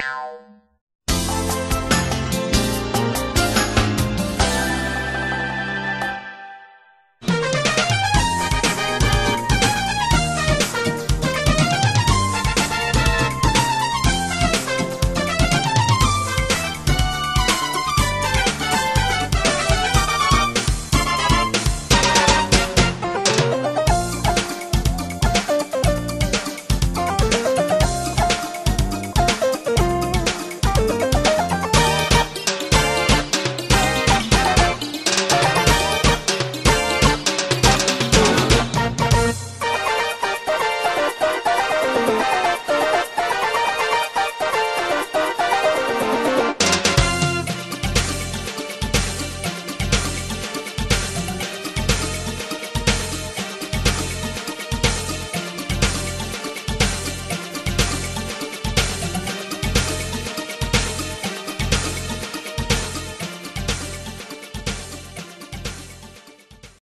Tchau.